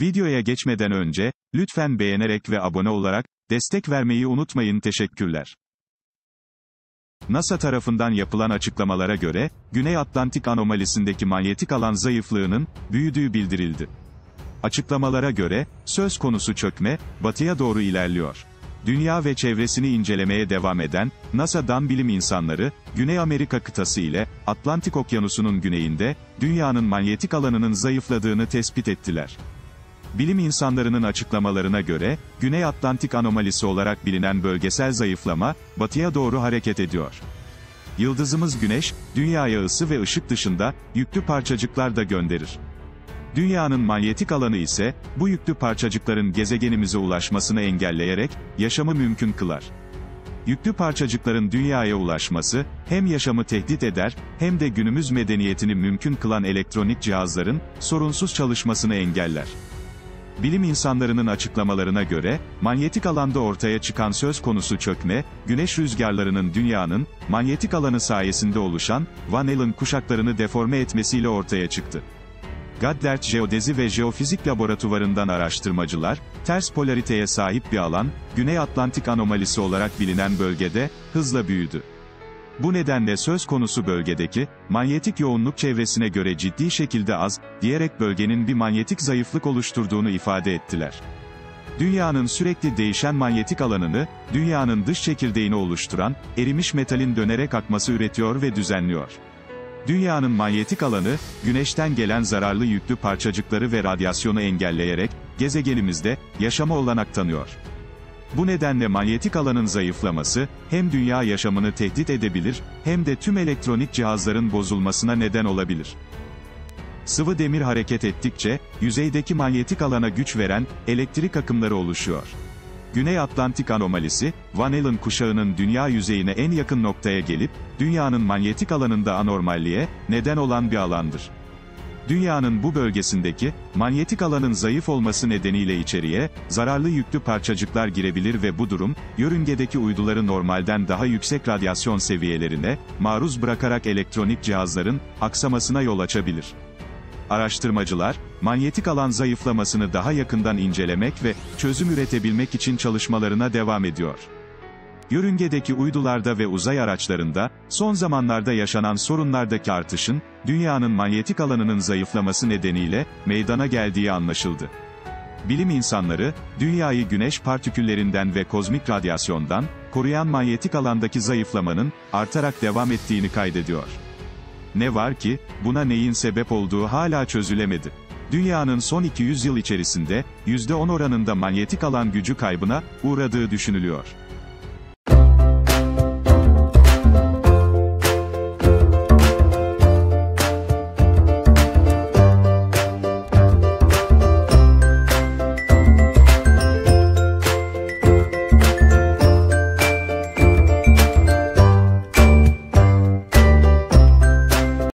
Videoya geçmeden önce, lütfen beğenerek ve abone olarak, destek vermeyi unutmayın teşekkürler. NASA tarafından yapılan açıklamalara göre, Güney Atlantik anomalisindeki manyetik alan zayıflığının, büyüdüğü bildirildi. Açıklamalara göre, söz konusu çökme, batıya doğru ilerliyor. Dünya ve çevresini incelemeye devam eden, NASA'dan bilim insanları, Güney Amerika kıtası ile, Atlantik Okyanusu'nun güneyinde, dünyanın manyetik alanının zayıfladığını tespit ettiler. Bilim insanlarının açıklamalarına göre, Güney Atlantik anomalisi olarak bilinen bölgesel zayıflama, batıya doğru hareket ediyor. Yıldızımız Güneş, dünyaya ısı ve ışık dışında, yüklü parçacıklar da gönderir. Dünyanın manyetik alanı ise, bu yüklü parçacıkların gezegenimize ulaşmasını engelleyerek, yaşamı mümkün kılar. Yüklü parçacıkların dünyaya ulaşması, hem yaşamı tehdit eder, hem de günümüz medeniyetini mümkün kılan elektronik cihazların, sorunsuz çalışmasını engeller. Bilim insanlarının açıklamalarına göre, manyetik alanda ortaya çıkan söz konusu çökme, güneş rüzgarlarının dünyanın, manyetik alanı sayesinde oluşan, Van Allen kuşaklarını deforme etmesiyle ortaya çıktı. Goddard Jeodezi ve Jeofizik Laboratuvarından araştırmacılar, ters polariteye sahip bir alan, Güney Atlantik anomalisi olarak bilinen bölgede, hızla büyüdü. Bu nedenle söz konusu bölgedeki, manyetik yoğunluk çevresine göre ciddi şekilde az, diyerek bölgenin bir manyetik zayıflık oluşturduğunu ifade ettiler. Dünyanın sürekli değişen manyetik alanını, dünyanın dış çekirdeğini oluşturan, erimiş metalin dönerek akması üretiyor ve düzenliyor. Dünyanın manyetik alanı, güneşten gelen zararlı yüklü parçacıkları ve radyasyonu engelleyerek, gezegenimizde, yaşama olanak tanıyor. Bu nedenle manyetik alanın zayıflaması, hem dünya yaşamını tehdit edebilir, hem de tüm elektronik cihazların bozulmasına neden olabilir. Sıvı demir hareket ettikçe, yüzeydeki manyetik alana güç veren, elektrik akımları oluşuyor. Güney Atlantik anomalisi, Van Allen kuşağının dünya yüzeyine en yakın noktaya gelip, dünyanın manyetik alanında anormalliğe, neden olan bir alandır. Dünyanın bu bölgesindeki, manyetik alanın zayıf olması nedeniyle içeriye, zararlı yüklü parçacıklar girebilir ve bu durum, yörüngedeki uyduları normalden daha yüksek radyasyon seviyelerine, maruz bırakarak elektronik cihazların, aksamasına yol açabilir. Araştırmacılar, manyetik alan zayıflamasını daha yakından incelemek ve çözüm üretebilmek için çalışmalarına devam ediyor. Yörüngedeki uydularda ve uzay araçlarında, son zamanlarda yaşanan sorunlardaki artışın, dünyanın manyetik alanının zayıflaması nedeniyle, meydana geldiği anlaşıldı. Bilim insanları, dünyayı güneş partiküllerinden ve kozmik radyasyondan, koruyan manyetik alandaki zayıflamanın, artarak devam ettiğini kaydediyor. Ne var ki, buna neyin sebep olduğu hala çözülemedi. Dünyanın son 200 yıl içerisinde, %10 oranında manyetik alan gücü kaybına, uğradığı düşünülüyor.